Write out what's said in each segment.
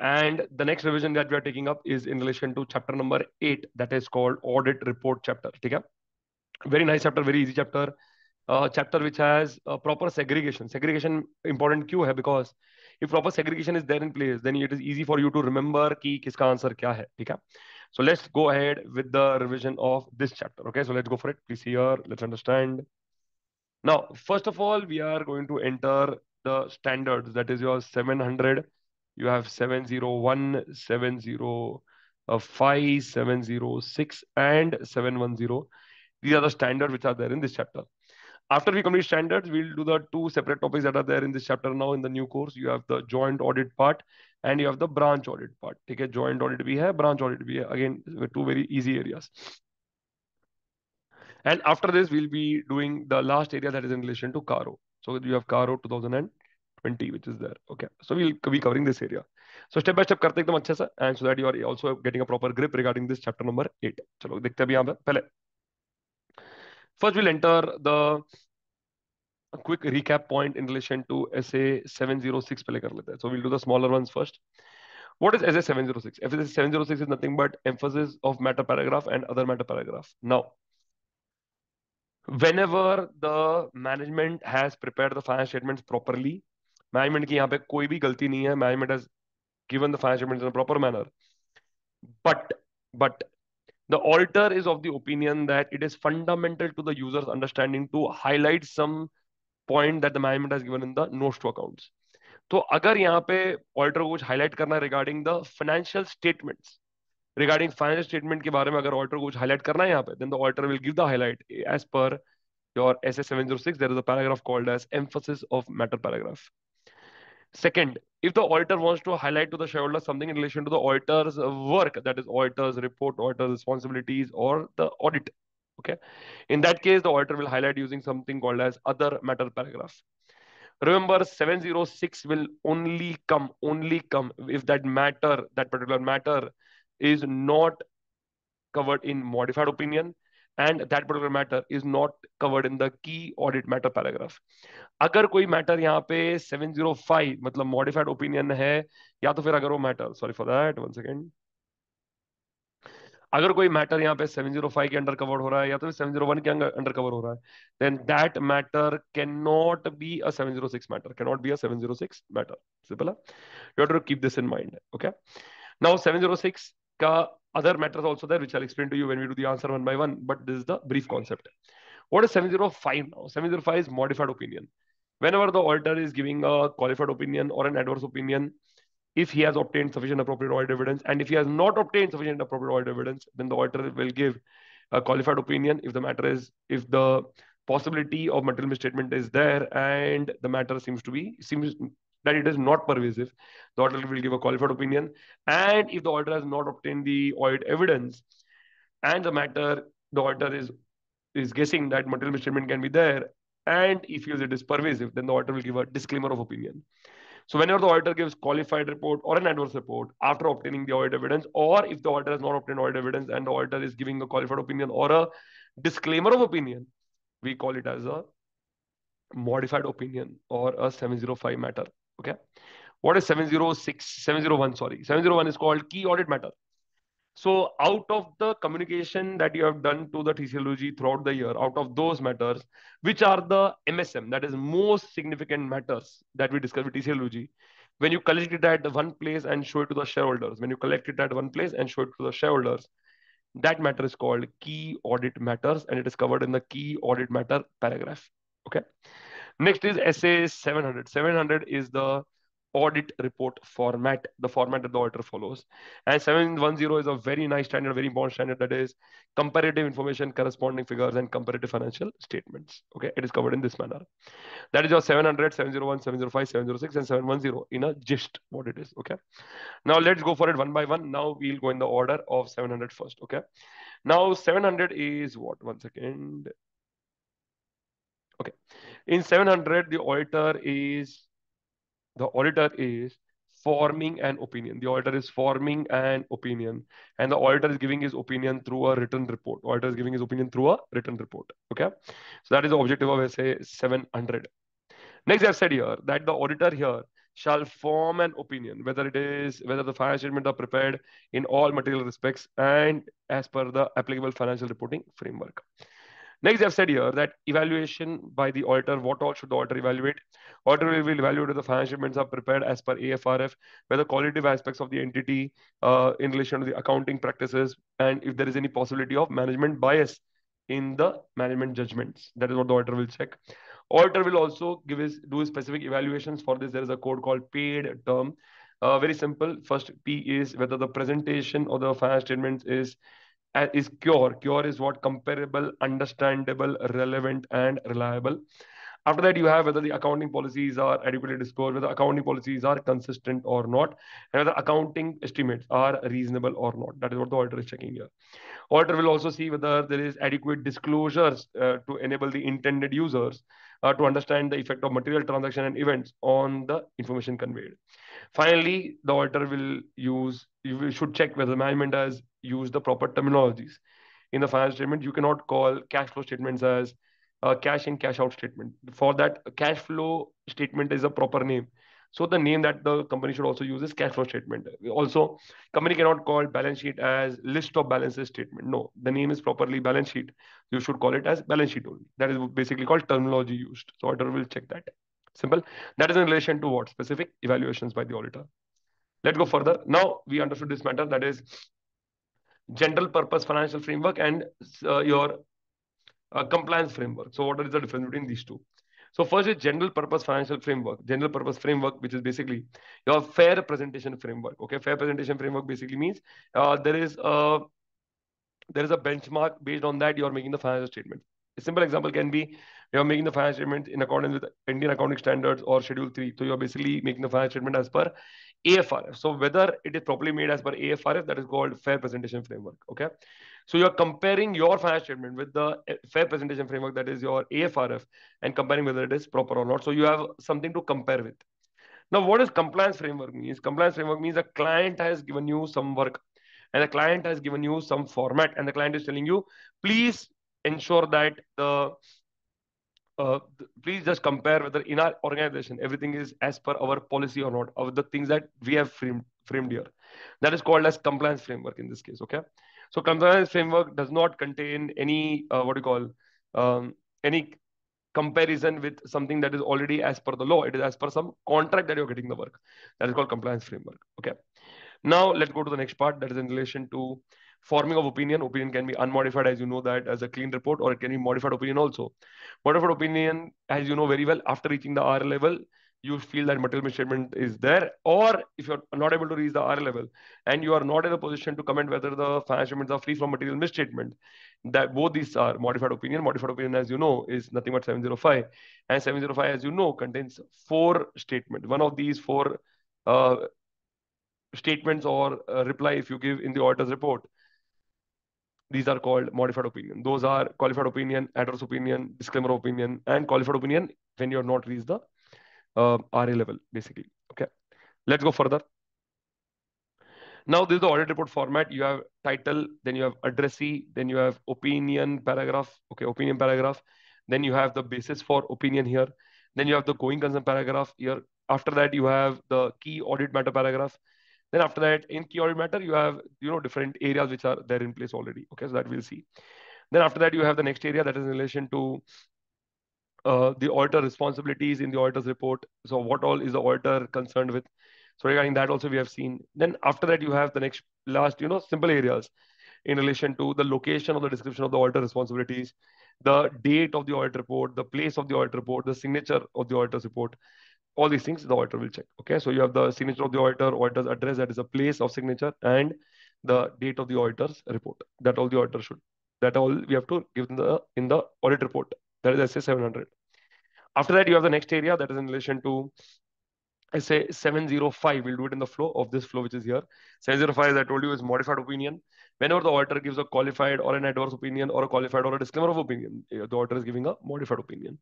And the next revision that we are taking up is in relation to chapter number eight, that is called audit report chapter. Okay? Very nice chapter, very easy chapter. Uh, chapter which has uh, proper segregation. Segregation important क्यों है? Because if proper segregation is there in place, then it is easy for you to remember कि किसका answer क्या है. ठीक है? So let's go ahead with the revision of this chapter. Okay, so let's go for it. Please here, let's understand. Now, first of all, we are going to enter the standards. That is your 700. you have 701, 705, uh, 706, and 710. These are the standards which are there in this chapter. After we complete standards, we'll do the two separate topics that are there in this chapter now in the new course. You have the joint audit part and you have the branch audit part. Take a joint audit we have, branch audit we have. Again, two very easy areas. And after this, we'll be doing the last area that is in relation to Caro. So you have Caro 2000 and 20 which is there. Okay. So we'll be covering this area. So step by step karte ekdam acche sa, and so that you are also getting a proper grip regarding this chapter number 8 chalo dekhte hain yahan pe pehle first we'll enter the a quick recap point in relation to SA 706 pehle kar lete hain so we'll do the smaller ones first. What is SA 706? SA 706 is nothing but emphasis of matter paragraph and other matter paragraph. Now, whenever the management has prepared the financial statements properly, management की यहाँ पे कोई भी गलती नहीं है। Management as given the financial minister proper manner but but the auditor is of the opinion that it is fundamental to the users understanding to highlight some point that the management has given in the note to accounts तो अगर यहाँ पे auditor को कुछ highlight करना regarding the financial statements regarding financial statement के बारे में अगर ऑल्टर को कुछ हाईलाइट करना है यहाँ पे then the auditor will give the highlight as per your S S seven zero six there is a paragraph called as emphasis of matter paragraph Second, if the auditor wants to highlight to the shareholder something in relation to the auditor's work, that is auditor's report, auditor's responsibilities, or the audit, okay? In that case the auditor will highlight using something called as other matter paragraph remember 706 will only come only come if that matter that particular matter is not covered in modified opinion and that particular matter is not covered in the key audit matter paragraph. अगर कोई matter यहाँ पे 705 मतलब modified opinion है, या तो फिर अगर वो matter sorry for that one second अगर कोई मैटर यहाँ पे 705 के अंडर कवर हो रहा है, या तो 701 के अंडर कवर हो रहा है then that matter can not be a 706 matter can not be a 706 matter simple है? You have to keep this in mind okay now 706 का other matters also there which I'll explain to you when we do the answer one by one but this is the brief concept. What is 705 now? 705 is modified opinion. Whenever the auditor is giving a qualified opinion or an adverse opinion if he has obtained sufficient appropriate audit evidence and if he has not obtained sufficient appropriate audit evidence then the auditor will give a qualified opinion if the matter is if the possibility of material misstatement is there and the matter seems to be seems that it is not pervasive. The auditor will give a qualified opinion. And if the auditor has not obtained the audit evidence and the matter the auditor is is guessing that material misstatement can be there and if feels it is pervasive then the auditor will give a disclaimer of opinion. So whenever the auditor gives qualified report or an adverse report after obtaining the audit evidence, or if the auditor has not obtained audit evidence and the auditor is giving a qualified opinion or a disclaimer of opinion, we call it as a modified opinion or a 705 matter. Okay. What is 706, 701, sorry. 701 is called key audit matter. So out of the communication that you have done to the TCWG throughout the year, out of those matters, which are the MSM, that is most significant matters that we discuss with TCWG, when you collect it at one place and show it to the shareholders, when you collect it at one place and show it to the shareholders, that matter is called key audit matters and it is covered in the key audit matter paragraph. Okay. Next is SA 700. 700 is the audit report format, the format that the auditor follows. And 710 is a very nice standard, very important standard that is comparative information, corresponding figures, and comparative financial statements. Okay, it is covered in this manner. That is your 700, 701, 705, 706, and 710 in a gist what it is. Okay. Now let's go for it one by one. Now we'll go in the order of 700 first. Okay. Now 700 is what? One second. Okay. In 700, the auditor is the auditor is forming an opinion. The auditor is forming an opinion, and the auditor is giving his opinion through a written report. Auditor is giving his opinion through a written report. Okay, so that is the objective of SA 700. Next, I've said here that the auditor here shall form an opinion whether it is whether the financial statements are prepared in all material respects and as per the applicable financial reporting framework. Next, I've said here that evaluation by the auditor, what all should the auditor evaluate? Auditor will evaluate whether the financial statements are prepared as per AFRF, whether qualitative aspects of the entity uh, in relation to the accounting practices, and if there is any possibility of management bias in the management judgments. That is what the auditor will check. Auditor will also give his do his specific evaluations for this. There is a code called paid term. Uh, very simple. First P is whether the presentation of the financial statements is is cure. Cure is what comparable, understandable, relevant, and reliable. After that, you have whether the accounting policies are adequately disclosed, whether accounting policies are consistent or not, and whether accounting estimates are reasonable or not. That is what the auditor is checking here. Auditor will also see whether there is adequate disclosures uh, to enable the intended users uh, to understand the effect of material transaction and events on the information conveyed. Finally, the auditor will use, you should check whether management has used the proper terminologies. In the financial statement, you cannot call cash flow statements as a cash in, cash out statement. For that, cash flow statement is a proper name. So the name that the company should also use is cash flow statement. Also, company cannot call balance sheet as list of balances statement. No, the name is properly balance sheet. You should call it as balance sheet only. That is basically called terminology used. So auditor will check that. Simple. That is in relation to what? Specific evaluations by the auditor. Let's go further. Now we understood this matter. That is general purpose financial framework and uh, your uh, compliance framework. So what is the difference between these two? So first is general purpose financial framework. General purpose framework, which is basically your fair presentation framework. Okay, fair presentation framework basically means uh, there is a there is a benchmark based on that you are making the financial statement. A simple example can be you are making the financial statement in accordance with Indian accounting standards or Schedule 3. So you are basically making the financial statement as per AFRF. So whether it is properly made as per AFRF, that is called fair presentation framework. Okay. So you're comparing your financial statement with the eh, fair presentation framework, that is your AFRF, and comparing whether it is proper or not. So you have something to compare with. Now, what does compliance framework means? Compliance framework means a client has given you some work and the client has given you some format and the client is telling you, please ensure that the uh, please just compare whether in our organization everything is as per our policy or not of the things that we have framed framed here that is called as compliance framework in this case okay so compliance framework does not contain any uh, what do you call um, any comparison with something that is already as per the law. It is as per some contract that you're getting the work. That is called compliance framework. Okay. Now let's go to the next part. That is in relation to forming of opinion. Opinion can be unmodified, as you know that as a clean report, or it can be modified opinion also. Modified opinion, as you know very well, after reaching the R level, you feel that material misstatement is there, or if you're not able to reach the R level and you are not in a position to comment whether the financial statements are free from material misstatement, that both these are modified opinion. Modified opinion, as you know, is nothing but 705. And 705, as you know, contains four statements. One of these four uh, statements or uh, reply if you give in the auditor's report these are called modified opinion. Those are qualified opinion, adverse opinion, disclaimer opinion, and qualified opinion when you are not reached the uh, RA level, basically. Okay, let's go further. Now, this is the audit report format. You have title, then you have addressee, then you have opinion paragraph. Okay, opinion paragraph. Then you have the basis for opinion here. Then you have the going concern paragraph here. After that, you have the key audit matter paragraph. Then after that, in key audit matter, you have you know different areas which are there in place already. Okay, so that we'll see. Then after that, you have the next area that is in relation to uh, the auditor responsibilities in the auditor's report. So what all is the auditor concerned with? So regarding that also we have seen. Then after that, you have the next last, you know, simple areas in relation to the location of the description of the auditor responsibilities, the date of the audit report, the place of the audit report, the signature of the auditor's report, all these things the auditor will check. Okay, so you have the signature of the auditor, auditor's address, that is a place of signature, and the date of the auditor's report. That all the auditor should. That all we have to give in the in the audit report. That is SA 700. After that, you have the next area that is in relation to SA 705. We'll do it in the flow of this flow, which is here. 705, as I told you, is modified opinion. Whenever the auditor gives a qualified or an adverse opinion or a qualified or a disclaimer of opinion, the auditor is giving a modified opinion.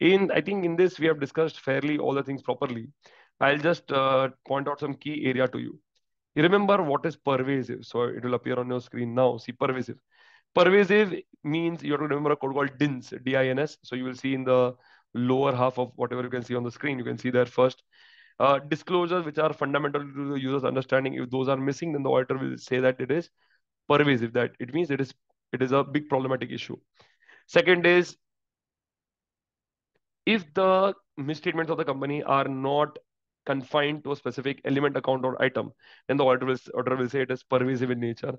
In I think in this we have discussed fairly all the things properly. I'll just uh, point out some key area to you. You remember what is pervasive. So it will appear on your screen now. See pervasive. Pervasive means you have to remember a code called DINS, D-I-N-S. So you will see in the lower half of whatever you can see on the screen. You can see there first. Uh, disclosures which are fundamental to the user's understanding, if those are missing, then the auditor will say that it is pervasive, that it means it is it is a big problematic issue. Second is if the misstatements of the company are not confined to a specific element, account, or item, then the auditor will, auditor will say it is pervasive in nature.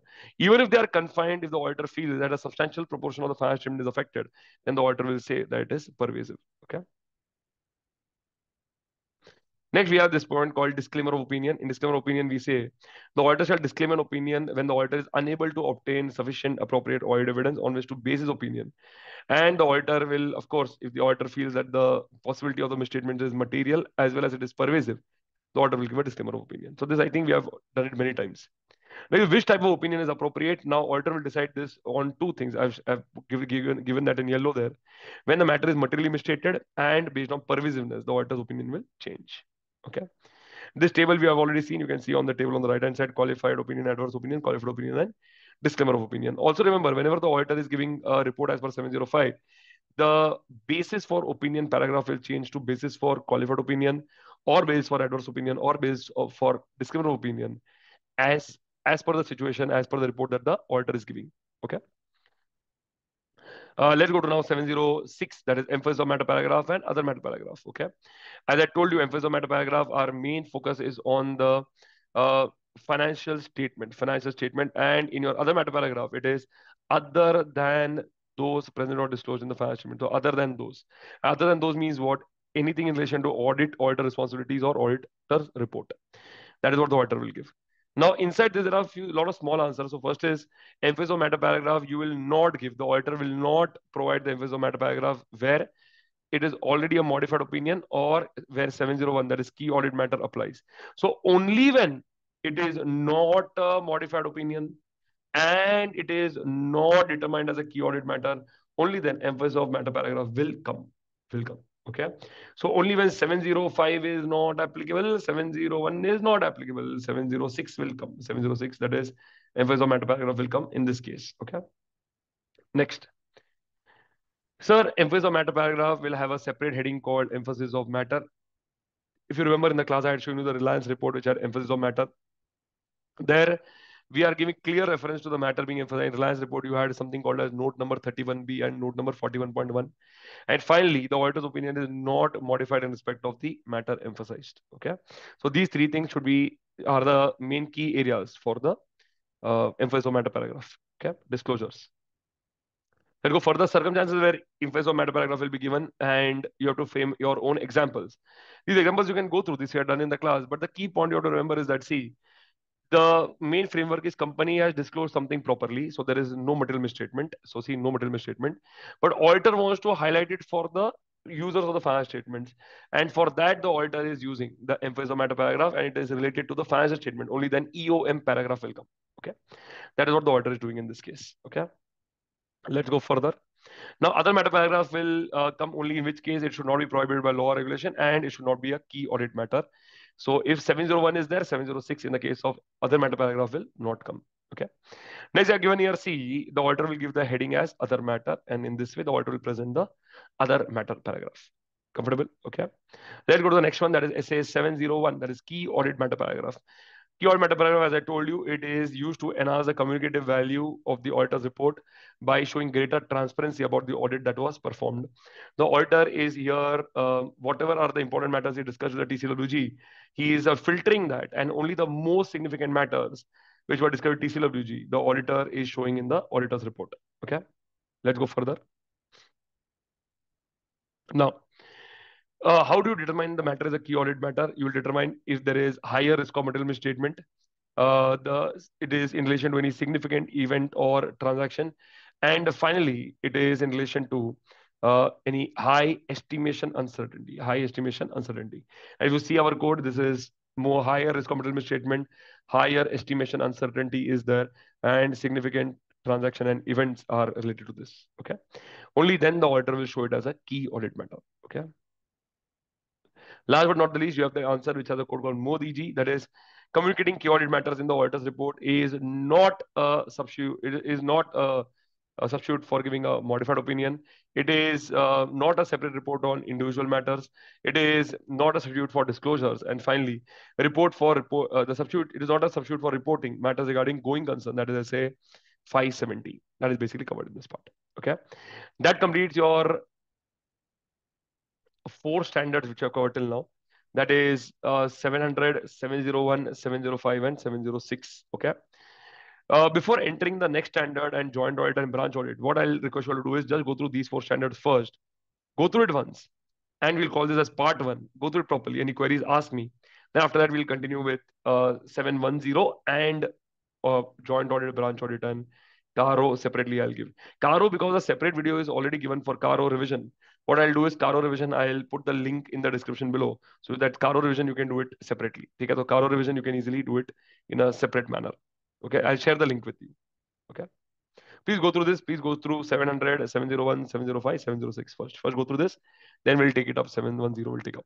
Even if they are confined, if the auditor feels that a substantial proportion of the financial statement is affected, then the auditor will say that it is pervasive. Okay. Next, we have this point called disclaimer of opinion. In disclaimer of opinion, we say the auditor shall disclaim an opinion when the auditor is unable to obtain sufficient appropriate audit evidence on which to base his opinion. And the auditor will, of course, if the auditor feels that the possibility of the misstatement is material as well as it is pervasive, the auditor will give a disclaimer of opinion. So this, I think we have done it many times. Now, which type of opinion is appropriate? Now, auditor will decide this on two things. I've, I've given, given, that in yellow there. When the matter is materially misstated and based on pervasiveness, the auditor's opinion will change. Okay. This table we have already seen. You can see on the table on the right hand side, qualified opinion, adverse opinion, qualified opinion, and disclaimer of opinion. Also remember, whenever the auditor is giving a report as per 705, the basis for opinion paragraph will change to basis for qualified opinion or basis for adverse opinion or basis for disclaimer of opinion as, as per the situation, as per the report that the auditor is giving. Okay. Uh, let's go to now 706, that is emphasis of matter paragraph and other matter paragraph. Okay. As I told you, emphasis of matter paragraph, our main focus is on the uh, financial statement, financial statement. And in your other matter paragraph, it is other than those present or disclosed in the financial statement. So other than those. Other than those means what? Anything in relation to audit, auditor responsibilities or auditor report. That is what the auditor will give. Now, inside this, there are a few lot of small answers. So first is emphasis of matter paragraph. You will not give the auditor will not provide the emphasis of matter paragraph where it is already a modified opinion or where 701 that is key audit matter applies. So only when it is not a modified opinion and it is not determined as a key audit matter, only then emphasis of matter paragraph will come. Will come. Okay. So only when 705 is not applicable, 701 is not applicable, 706 will come. 706, that is emphasis of matter paragraph will come in this case. Okay. Next. Sir, emphasis of matter paragraph will have a separate heading called emphasis of matter. If you remember in the class, I had shown you the Reliance report, which had emphasis of matter. There, we are giving clear reference to the matter being emphasized. In Reliance report, you had something called as note number 31B and note number 41.1. And finally, the auditor's opinion is not modified in respect of the matter emphasized. Okay. So these three things should be are the main key areas for the uh, emphasis of matter paragraph. Okay. Disclosures. Let's go further circumstances where emphasis of matter paragraph will be given and you have to frame your own examples. These examples you can go through this we are done in the class, but the key point you have to remember is that see, the main framework is company has disclosed something properly. So there is no material misstatement. So see no material misstatement, but auditor wants to highlight it for the users of the financial statements. And for that, the auditor is using the emphasis of matter paragraph and it is related to the financial statement. Only then EOM paragraph will come. Okay. That is what the auditor is doing in this case. Okay. Let's go further. Now, other matter paragraph will uh, come only in which case it should not be prohibited by law or regulation and it should not be a key audit matter. So if 701 is there, 706 in the case of other matter paragraph will not come. Okay. Next, I have given here C, the auditor will give the heading as other matter. And in this way, the auditor will present the other matter paragraph. Comfortable? Okay. Let's go to the next one. That is SA 701. That is key audit matter paragraph. Key audit matter as I told you, it is used to enhance the communicative value of the auditor's report by showing greater transparency about the audit that was performed. The auditor is here, uh, whatever are the important matters he discussed with the TCWG, he is uh, filtering that and only the most significant matters which were discovered TCWG, the auditor is showing in the auditor's report. Okay, let's go further. Now, uh, how do you determine the matter is a key audit matter? You will determine if there is higher risk of material misstatement. Uh, the it is in relation to any significant event or transaction, and finally, it is in relation to uh, any high estimation uncertainty, high estimation uncertainty. As you see our code, this is more higher risk of material misstatement, higher estimation uncertainty is there, and significant transaction and events are related to this. Okay. Only then the auditor will show it as a key audit matter. Okay. Last but not the least, you have the answer which has a code called MODIG. That is communicating key audit matters in the auditor's report is not a substitute. It is not a a substitute for giving a modified opinion. It is uh, not a separate report on individual matters. It is not a substitute for disclosures. And finally, report for report, uh, the substitute, it is not a substitute for reporting matters regarding going concern. That is, I say, 570. That is basically covered in this part. Okay. That completes your four standards which are covered till now. That is uh, 700, 701, 705, and 706. Okay. Uh, before entering the next standard and joint audit and branch audit, what I'll request you to do is just go through these four standards first. Go through it once. And we'll call this as part one. Go through it properly. Any queries, ask me. Then after that, we'll continue with uh, 710 and uh, joint audit, branch audit, and Caro separately I'll give. Caro, because a separate video is already given for Caro revision. What I'll do is Caro revision, I'll put the link in the description below. So that Caro revision, you can do it separately. Okay, so Caro revision, you can easily do it in a separate manner. Okay, I'll share the link with you. Okay. Please go through this. Please go through 700, 701, 705, 706 first. First go through this. Then we'll take it up. 710 will take up.